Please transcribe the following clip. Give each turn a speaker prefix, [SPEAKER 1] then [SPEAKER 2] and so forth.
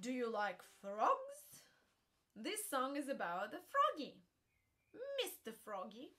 [SPEAKER 1] Do you like frogs? This song is about a froggy. Mr. Froggy